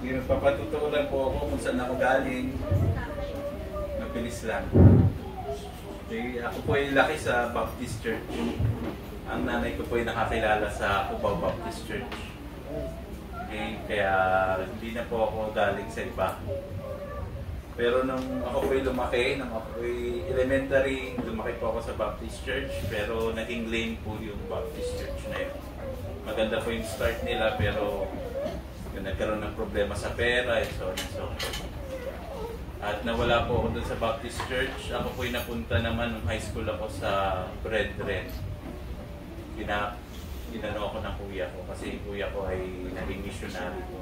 Pinagpapatutulan po ako kung saan ako galing. Mabilis lang. Okay, ako po ay laki sa Baptist Church. Ang nanay ko po ay nakakilala sa Cubao Baptist Church. Okay, kaya hindi na po ako galing sa iba. Pero nung ako po'y lumaki, nung ako po'y elementary, lumaki po ako sa Baptist Church, pero naging lame po yung Baptist Church na yun. Maganda po yung start nila, pero yung nagkaroon ng problema sa pera, and so on and so forth. At nawala po ako dun sa Baptist Church. Ako po'y napunta naman nung high school ako sa Brethren. Pina, ginano ako ng kuya ko kasi yung kuya ko ay naging missionary po.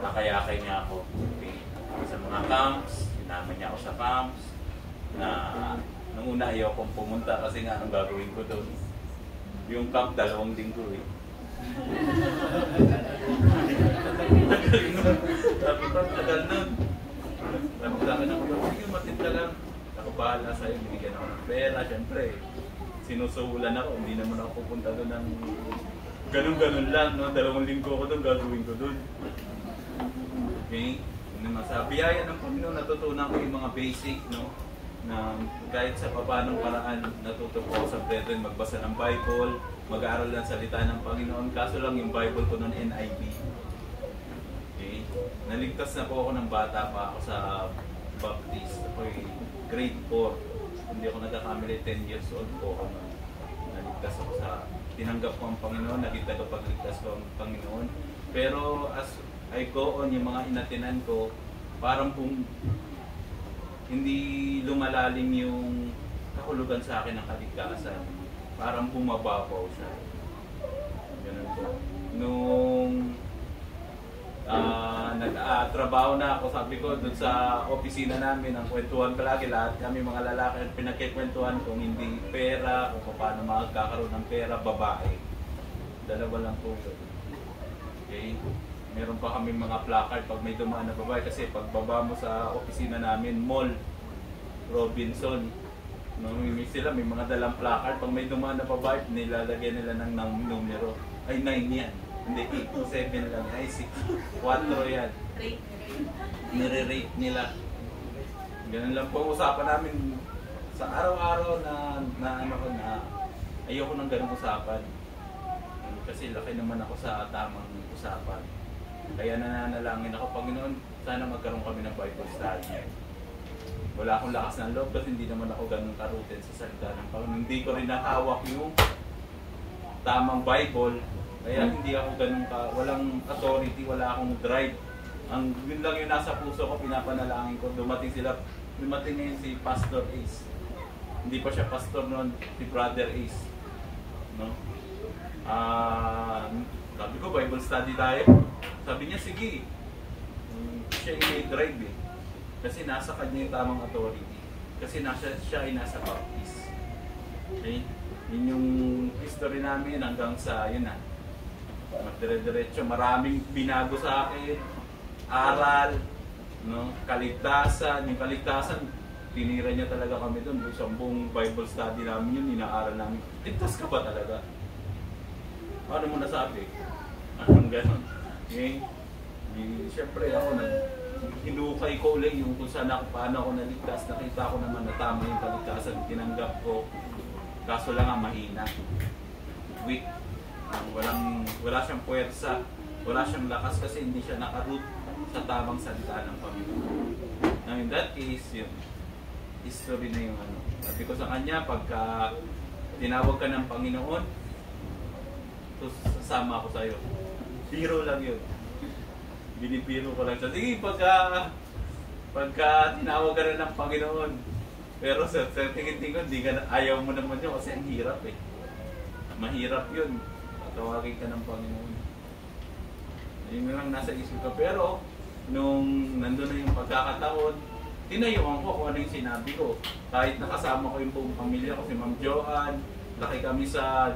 Nakayakay niya ako okay, sa mga camps, sinama niya ako sa camps na nung una ayaw akong pumunta kasi nga anong gagawin ko doon. Yung camp dalawang linggo eh. Sabi ko, tagal nun. Sabi ko sa akin ako, sige matinda lang. Ako bahala sa'yo, binigyan ako ng pera, syempre. Sinusuhulan ako, hindi naman ako pupunta doon ng ganun-ganun lang, no? Dalawang linggo ko doon, gagawin ko doon. Okay? Yun naman sa biyaya ng Panginoon, natutunan ko yung mga basic, no? Na kahit sa papanong paraan, natuto ako sa brethren magbasa ng Bible, mag-aaral ng salita ng Panginoon. Kaso lang yung Bible ko noon NIV. Okay? Naligtas na po ako ng bata pa ako sa Baptist. Ako grade 4. Hindi ako nagkakamali, 10 years old po ako noon. Naligtas ako sa tinanggap ko ang Panginoon, naging tagapagligtas ko ang Panginoon. Pero as I go on, yung mga inatinan ko, parang kung hindi lumalalim yung kahulugan sa akin ng kaligtasan. Parang bumababaw siya. Ganun po. Nung uh, nag-trabaho na ako, sabi ko, dun sa opisina namin, ang kwentuhan ko lagi, lahat kami mga lalaki, pinagkikwentuhan kung hindi pera, kung paano magkakaroon ng pera, babae. Dalawa lang po. Okay? Meron pa kami mga placard pag may dumaan na babae kasi pag baba mo sa opisina namin, mall, Robinson, may sila, may mga dalang placard. Pag may dumaan na babae, nilalagyan nila ng, ng numero. Ay, 9 yan. Hindi, 8, 7 lang. Ay, 6, 4 yan. Nire-rate nila. Ganun lang po usapan namin sa araw-araw na, na ano ko na ayoko ng ganung usapan. Kasi laki naman ako sa tamang usapan. Kaya nananalangin ako, Panginoon, sana magkaroon kami ng Bible study. Wala akong lakas ng loob kasi hindi naman ako ganun karutin sa salita ng Panginoon. Hindi ko rin nakawak yung tamang Bible. Kaya hindi ako ganun ka, walang authority, wala akong drive. Ang yun lang yung nasa puso ko, pinapanalangin ko. Dumating sila, dumating ngayon si Pastor Ace. Hindi pa siya pastor noon, si Brother Ace. No? Ah, uh, sabi ko, Bible study tayo. Sabi niya, sige. Siya yung may drive eh. Kasi nasa kanya yung tamang authority. Kasi nasa, siya ay nasa baptist. Okay? Yun yung history namin hanggang sa, yun na. Magdire-diretso. Maraming binago sa akin. Aral. No? Kaligtasan. Yung kaligtasan, tinira niya talaga kami doon. Sa buong Bible study namin yun, inaaral namin. Ligtas ka ba talaga? Paano mo nasabi? Anong ganon? Okay? Di, Siyempre ako nag hinukay ko ulit yung kung saan ako, paano ako naligtas. Nakita ko naman na tama yung kaligtasan. Tinanggap ko. Kaso lang ang mahina. Weak. Walang, wala siyang puwersa. Wala siyang lakas kasi hindi siya nakaroot sa tamang salita ng Panginoon. Now in that case, yun, history na yung ano. Sabi ko sa kanya, pagka tinawag ka ng Panginoon, sasama ako sa'yo. Biro lang yun. Binibiro ko lang siya. Sige, pagka, pagka tinawag ka na ng Panginoon, pero sa, sa tingin-tingin, di ka, ayaw mo naman yun kasi ang hirap eh. Mahirap yun. Tawagin ka ng Panginoon. Yun lang nasa isip ko. Pero, nung nandun na yung pagkakataon, tinayuan ko kung ano yung sinabi ko. Kahit nakasama ko yung buong pamilya ko, si Ma'am Joanne, laki kami sa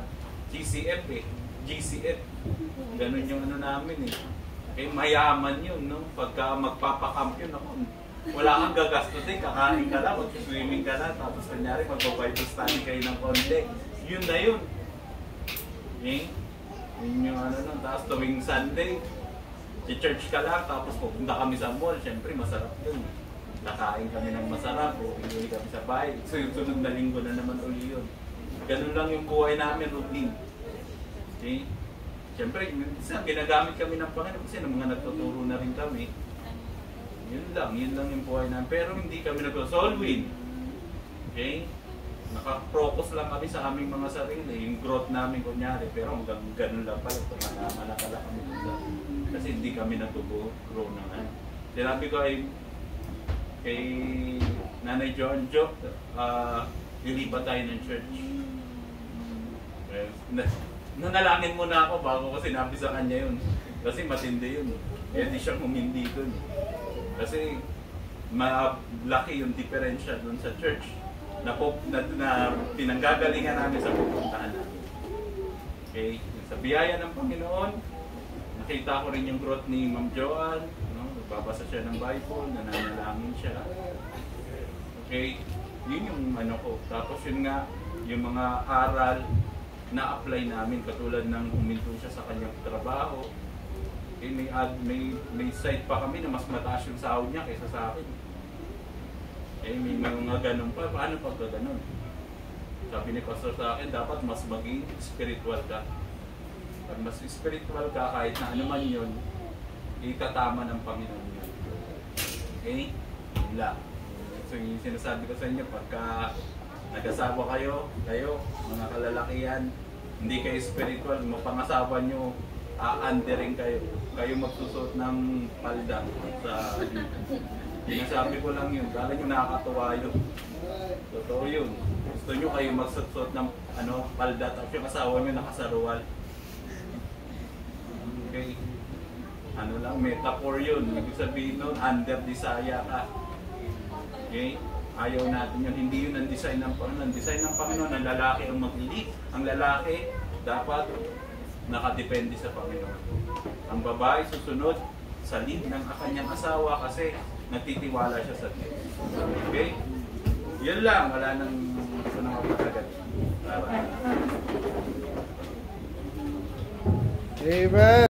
GCF eh. GCF. Ganun yung ano namin eh. Eh mayaman yun, no? Pagka magpapakamp yun, ako, wala kang gagastos eh, kakain ka lang, mag-swimming ka lang, tapos kanyari magpa-Bible study kayo ng konti. Yun na yun. Eh? Yun yung ano nun. Tapos tuwing Sunday, Si church ka lang, tapos pupunta kami sa mall, syempre masarap yun. Nakain kami ng masarap, uwi kami sa bahay. So yung sunod na linggo na naman uli yun. Ganun lang yung buhay namin, routine. Okay? Siyempre, minsan ginagamit kami ng Panginoon kasi ng mga nagtuturo na rin kami. Yun lang, yun lang yung buhay namin. Pero hindi kami nag-soul win. Okay? Naka-focus lang kami sa aming mga sarili, yung growth namin kunyari. Pero hanggang ganun lang pala, tumalakala kami doon. Kasi hindi kami nag-grow na ano. Sinabi ko ay kay Nanay John Jo, ah, lilipat tayo ng church. Well, nanalangin muna ako bago ko sinabi sa kanya yun. Kasi matindi yun. Kaya di siya humindi dun. Kasi malaki yung diferensya dun sa church na, po, na, na pinanggagalingan namin sa pupuntahan namin. Okay? Sa biyaya ng Panginoon, nakita ko rin yung growth ni Ma'am Joanne. No? Nagbabasa siya ng Bible, nananalangin siya. Okay? Yun yung ano ko. Tapos yun nga, yung mga aral na apply namin katulad ng huminto siya sa kanyang trabaho. Eh, may, ad, may, may site pa kami na mas mataas yung sahod niya kaysa sa akin. Eh, may mga ganun pa. Paano pag ganun? Sabi ni Pastor sa akin, dapat mas maging spiritual ka. Pag mas spiritual ka, kahit na ano man yun, itatama ng Panginoon yun. Okay? Yun lang. So yung sinasabi ko sa inyo, pagka nag-asawa kayo, kayo, mga kalalakihan, hindi kayo spiritual, mapangasawa nyo, aanderin kayo. Kayo magsusuot ng palda sa Sinasabi ko lang yun, kala nyo nakakatuwa yun. Totoo yun. Gusto nyo kayo magsusuot ng ano, palda tapos yung asawa nyo nakasarual. Okay. Ano lang, metaphor yun. Ibig sabihin nun, under desire ka. Okay? Ayaw natin yun. Hindi yun ang design ng Panginoon. Ang design ng Panginoon, ang lalaki ang mag-lead. Ang lalaki, dapat nakadepende sa Panginoon. Ang babae susunod sa lead ng kanyang asawa kasi nagtitiwala siya sa Diyos. Okay? Yun lang. Wala nang gusto na mapatagal. Amen.